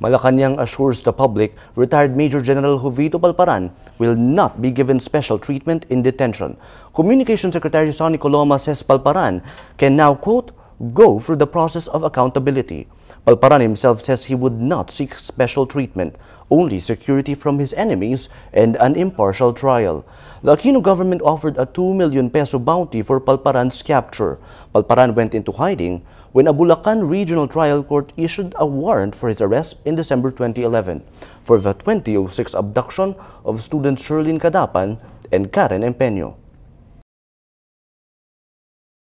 Malacanang assures the public retired Major General Jovito Palparan will not be given special treatment in detention. Communication Secretary Sonny Coloma says Palparan can now, quote, go through the process of accountability. Palparan himself says he would not seek special treatment, only security from his enemies and an impartial trial. The Aquino government offered a 2 million peso bounty for Palparan's capture. Palparan went into hiding when a Bulacan Regional Trial Court issued a warrant for his arrest in December 2011 for the 2006 abduction of students Sherlyn Cadapan and Karen Empeño.